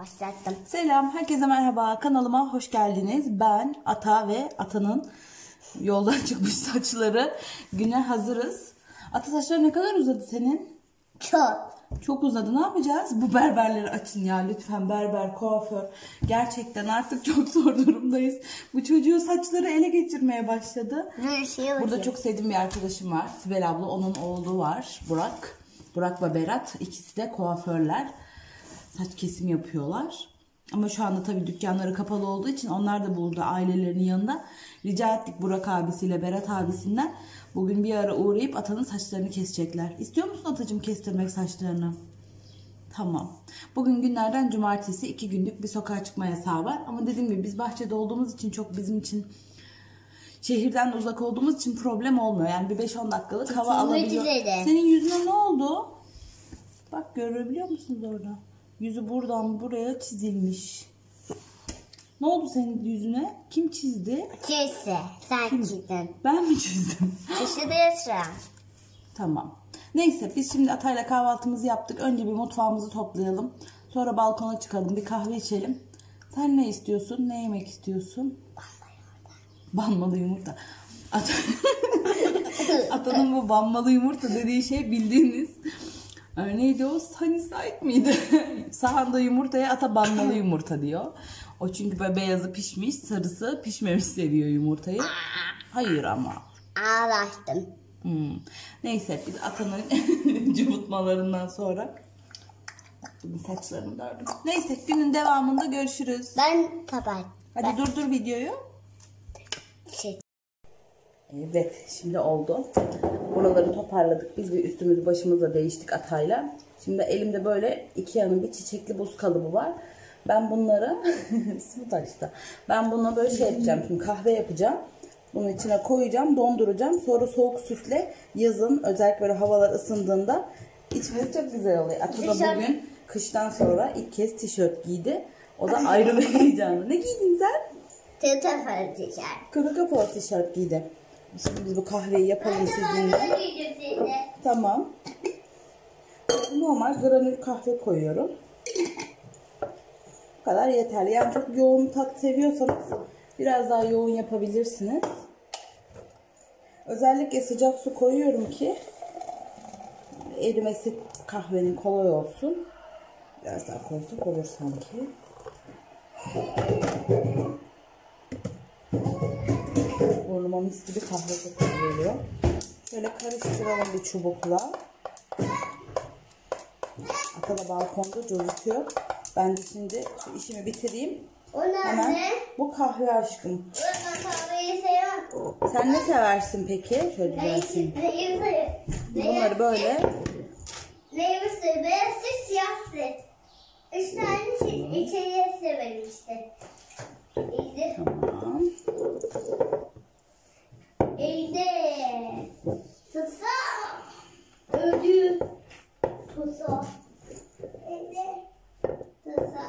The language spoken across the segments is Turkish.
Başlattım. Selam, herkese merhaba. Kanalıma hoş geldiniz. Ben Ata ve Ata'nın yoldan çıkmış saçları. Güne hazırız. Ata saçları ne kadar uzadı senin? Çok. Çok uzadı. Ne yapacağız? Bu berberleri açın ya lütfen. Berber, kuaför. Gerçekten artık çok zor durumdayız. Bu çocuğu saçları ele geçirmeye başladı. Bakayım. Burada çok sevdiğim bir arkadaşım var. Sibel abla. Onun oğlu var. Burak. Burak ve Berat. İkisi de kuaförler. Saç kesim yapıyorlar. Ama şu anda tabii dükkanları kapalı olduğu için onlar da burada ailelerinin yanında. Rica ettik Burak abisiyle Berat abisinden. Bugün bir ara uğrayıp Atan'ın saçlarını kesecekler. İstiyor musun Atacığım kestirmek saçlarını? Tamam. Bugün günlerden cumartesi iki günlük bir sokağa çıkma yasağı var. Ama dediğim gibi biz bahçede olduğumuz için çok bizim için şehirden de uzak olduğumuz için problem olmuyor. Yani bir 5-10 dakikalık hava alabiliyor. Senin yüzüne ne oldu? Bak görebiliyor musunuz orada? Yüzü buradan buraya çizilmiş. Ne oldu senin yüzüne? Kim çizdi? Çizse. Sen çizdin. Ben mi çizdim? Çizdi sıra. Tamam. Neyse biz şimdi Atay'la kahvaltımızı yaptık. Önce bir mutfağımızı toplayalım. Sonra balkona çıkalım. Bir kahve içelim. Sen ne istiyorsun? Ne yemek istiyorsun? Banmalı yumurta. At Atanın bu banmalı yumurta dediği şey bildiğiniz neydi o? Sunny side miydi? Sahanda yumurtaya ata banmalı yumurta diyor. O çünkü böyle beyazı pişmiş, sarısı pişmemiş seviyor yumurtayı. Hayır ama. Ağlaştım. Hmm. Neyse biz atanın cıvıtmalarından sonra saçlarımı dördüm. Neyse günün devamında görüşürüz. Ben kapat. Hadi durdur videoyu. Şey. Evet şimdi oldu. Buraları toparladık. Biz bir üstümüzü başımızla değiştik atayla. Şimdi elimde böyle Ikea'nın bir çiçekli buz kalıbı var. Ben bunları taştı. Ben buna böyle şey yapacağım. Şimdi kahve yapacağım. Bunun içine koyacağım, donduracağım. Sonra soğuk sütle yazın özellikle böyle havalar ısındığında içmesi çok güzel oluyor. Ata da Tişört. bugün kıştan sonra ilk kez tişört giydi. O da ayrı bir heyecanlı. Ne giydin sen? Tete fırlatacak. Kuru kapalı tişört giydi. Şimdi biz bu kahveyi yapalım sizinle. Tamam. Normal granül kahve koyuyorum. Bu kadar yeterli. Yani çok yoğun tat seviyorsanız biraz daha yoğun yapabilirsiniz. Özellikle sıcak su koyuyorum ki erimesi kahvenin kolay olsun. Biraz daha koysak olur sanki. Burnuma mis gibi kahve kokusu geliyor. Şöyle karıştıralım bir çubukla. Ata da balkonda cozutuyor. Ben de şimdi şu işimi bitireyim. O Hemen nerede? bu kahve aşkım. Ben kahveyi sevmem. Sen ne seversin peki? Şöyle seviyorum? Bunları böyle Neyi seviyorum? Beyazı siyahsı. Üç tane şey, içeriye severim işte. İyiydi. tamam. İyiydi. Tutsa. Ödü. Tutsa. İyiydi. Tutsa.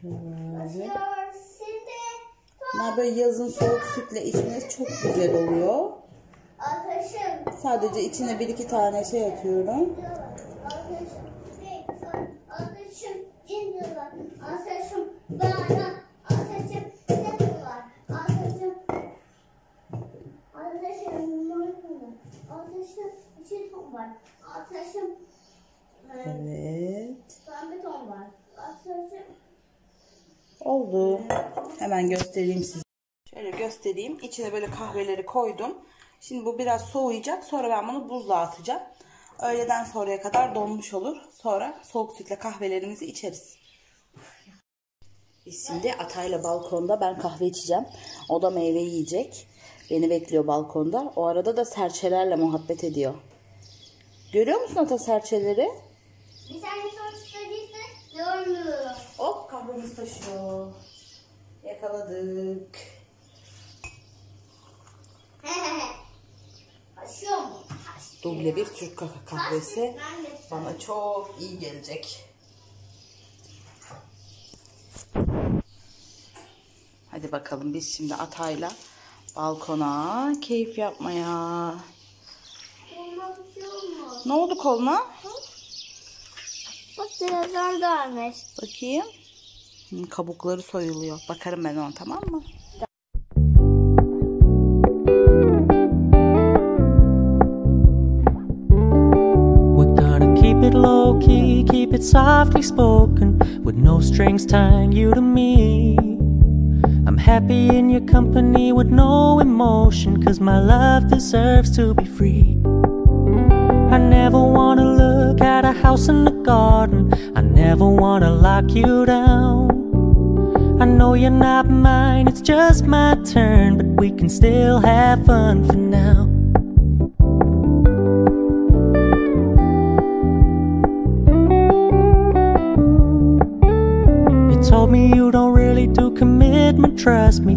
Şöyle. Şimdi Bunlar böyle yazın soğuk sütle içmeniz çok güzel oluyor. Sadece içine bir iki tane şey atıyorum. Var. Ateşim. Evet. Pembe ton var. Ateşim. Oldu. Hemen göstereyim size. Şöyle göstereyim. İçine böyle kahveleri koydum. Şimdi bu biraz soğuyacak. Sonra ben bunu buzluğa atacağım. Öğleden sonraya kadar donmuş olur. Sonra soğuk sütle kahvelerimizi içeriz. Biz şimdi Atay'la balkonda ben kahve içeceğim. O da meyve yiyecek. Beni bekliyor balkonda. O arada da serçelerle muhabbet ediyor. Görüyor musun Ata serçeleri? Bir tane sonuçta gitti. Görmüyorum. Hop kahvemiz taşıyor. Yakaladık. Taşıyor mu? Duble bir Türk kah- kahvesi bana çok iyi gelecek. Hadi bakalım biz şimdi Atay'la balkona keyif yapmaya. Ne oldu koluna? birazdan dönmüş. Bakayım. Hı, kabukları soyuluyor. Bakarım ben ona tamam mı? We're gonna keep it low key, keep it softly spoken, with no strings tying you to me. I'm happy in your company with no emotion, cause my love deserves to be free. I never wanna look at a house in the garden, I never wanna lock you down. I know you're not mine, it's just my turn, but we can still have fun for now. You told me you don't really do commitment, trust me.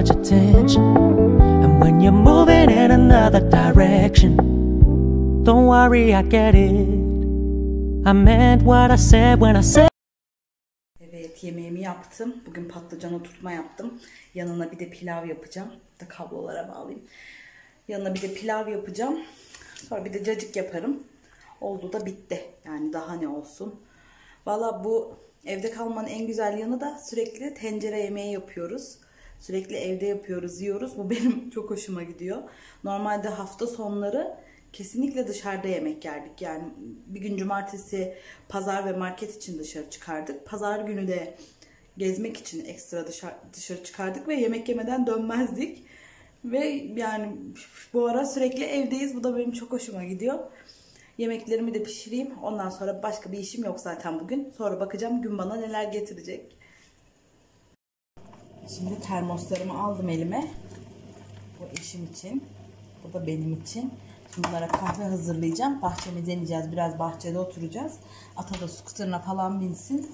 Much attention, and when you're moving in another direction, don't worry, I get it. I meant what I said when I said. Evet yemeğimi yaptım. Bugün patlıcan oturtma yaptım. Yanına bir de pilav yapacağım. Da kablolara bağlayayım. Yanına bir de pilav yapacağım. Sonra bir de cacık yaparım. Oldu da bitti. Yani daha ne olsun. Valla bu evde kalmanın en güzel yanı da sürekli tencere yemeği yapıyoruz. Sürekli evde yapıyoruz, yiyoruz. Bu benim çok hoşuma gidiyor. Normalde hafta sonları kesinlikle dışarıda yemek yerdik. Yani bir gün cumartesi pazar ve market için dışarı çıkardık. Pazar günü de gezmek için ekstra dışarı, dışarı çıkardık ve yemek yemeden dönmezdik. Ve yani bu ara sürekli evdeyiz. Bu da benim çok hoşuma gidiyor. Yemeklerimi de pişireyim. Ondan sonra başka bir işim yok zaten bugün. Sonra bakacağım gün bana neler getirecek. Şimdi termoslarımı aldım elime. Bu eşim için. Bu da benim için. Şimdi bunlara kahve hazırlayacağım. Bahçemize ineceğiz. Biraz bahçede oturacağız. Ata da skuterına falan binsin.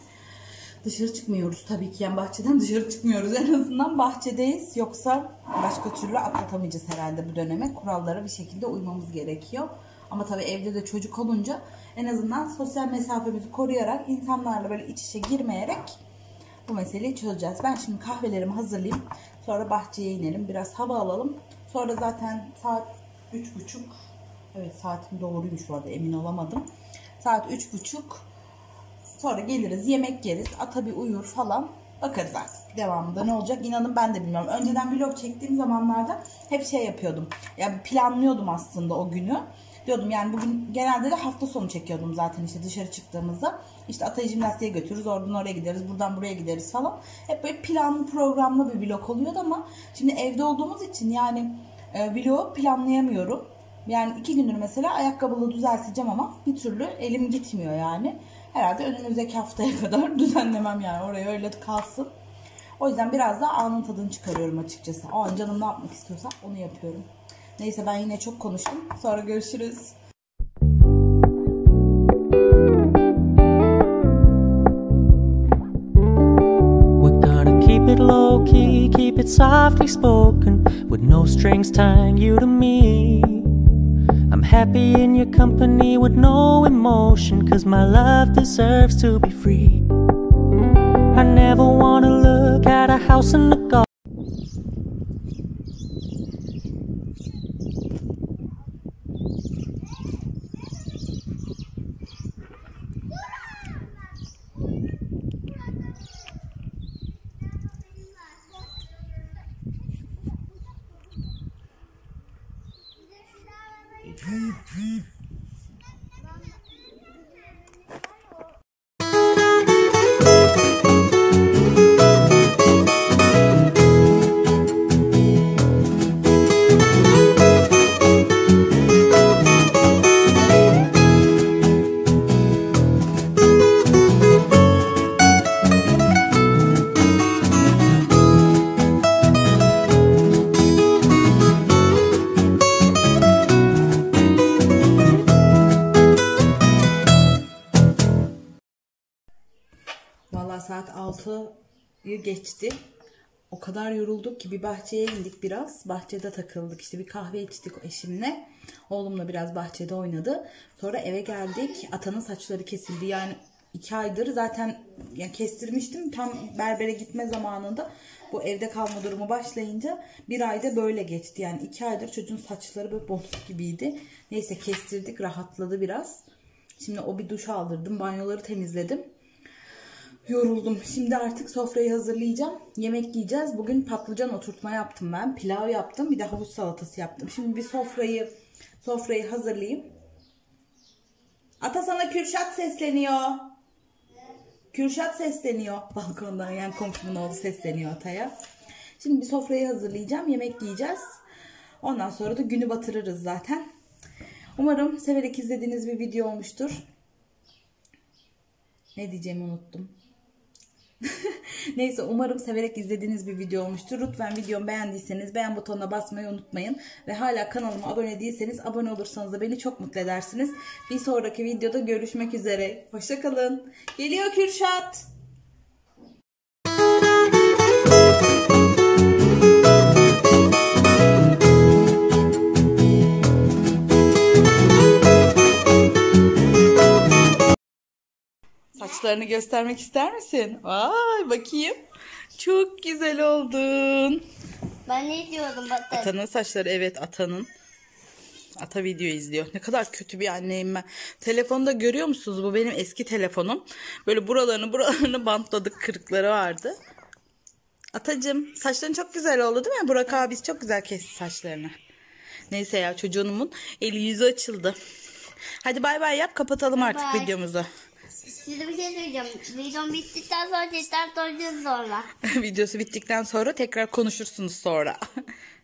Dışarı çıkmıyoruz tabii ki. Yani bahçeden dışarı çıkmıyoruz. En azından bahçedeyiz. Yoksa başka türlü atlatamayacağız herhalde bu döneme. Kurallara bir şekilde uymamız gerekiyor. Ama tabii evde de çocuk olunca en azından sosyal mesafemizi koruyarak insanlarla böyle iç içe girmeyerek bu meseleyi çözeceğiz. Ben şimdi kahvelerimi hazırlayayım. Sonra bahçeye inelim. Biraz hava alalım. Sonra zaten saat üç buçuk. Evet saatim doğruymuş bu arada emin olamadım. Saat üç buçuk. Sonra geliriz yemek yeriz. Ata bir uyur falan. Bakarız artık devamında ne olacak inanın ben de bilmiyorum. Önceden vlog çektiğim zamanlarda hep şey yapıyordum. Ya planlıyordum aslında o günü. Diyordum yani bugün genelde de hafta sonu çekiyordum zaten işte dışarı çıktığımızda. İşte Atayı jimnastiğe götürürüz oradan oraya gideriz buradan buraya gideriz falan. Hep böyle planlı programlı bir vlog oluyordu ama şimdi evde olduğumuz için yani e, vlogu planlayamıyorum. Yani iki gündür mesela ayakkabılı düzelteceğim ama bir türlü elim gitmiyor yani. Herhalde önümüzdeki haftaya kadar düzenlemem yani oraya öyle kalsın. O yüzden biraz da anın tadını çıkarıyorum açıkçası. O an canım ne yapmak istiyorsa onu yapıyorum. Neyse ben yine çok konuştum. Sonra görüşürüz. Keep it low key, keep it softly spoken, with no strings tying you to me. I'm happy in your company with no emotion, cause my love deserves to be free. I never wanna look at a house in the garden. Geçti. O kadar yorulduk ki bir bahçeye indik biraz. Bahçede takıldık işte bir kahve içtik eşimle. Oğlumla biraz bahçede oynadı. Sonra eve geldik. Atanın saçları kesildi. Yani iki aydır zaten yani kestirmiştim. Tam berbere gitme zamanında bu evde kalma durumu başlayınca bir ayda böyle geçti. Yani iki aydır çocuğun saçları böyle bonus gibiydi. Neyse kestirdik rahatladı biraz. Şimdi o bir duş aldırdım. Banyoları temizledim. Yoruldum. Şimdi artık sofrayı hazırlayacağım. Yemek yiyeceğiz. Bugün patlıcan oturtma yaptım ben. Pilav yaptım. Bir de havuç salatası yaptım. Şimdi bir sofrayı sofrayı hazırlayayım. Ata sana Kürşat sesleniyor. Kürşat sesleniyor. Balkondan yani komşumun oğlu sesleniyor Ata'ya. Şimdi bir sofrayı hazırlayacağım. Yemek yiyeceğiz. Ondan sonra da günü batırırız zaten. Umarım severek izlediğiniz bir video olmuştur. Ne diyeceğimi unuttum. Neyse umarım severek izlediğiniz bir video olmuştur. Lütfen videomu beğendiyseniz beğen butonuna basmayı unutmayın. Ve hala kanalıma abone değilseniz abone olursanız da beni çok mutlu edersiniz. Bir sonraki videoda görüşmek üzere. Hoşçakalın. Geliyor Kürşat. Saçlarını göstermek ister misin? Vay bakayım. Çok güzel oldun. Ben ne diyordum bakın. Atanın saçları evet atanın. Ata video izliyor. Ne kadar kötü bir anneyim ben. Telefonda görüyor musunuz? Bu benim eski telefonum. Böyle buralarını buralarını bantladık. Kırıkları vardı. Atacım saçların çok güzel oldu değil mi? Burak abi çok güzel kesti saçlarını. Neyse ya çocuğumun eli yüzü açıldı. Hadi bay bay yap kapatalım artık bay. videomuzu. Size bir şey söyleyeceğim. Videom bittikten sonra tekrar soracağız sonra. Videosu bittikten sonra tekrar konuşursunuz sonra.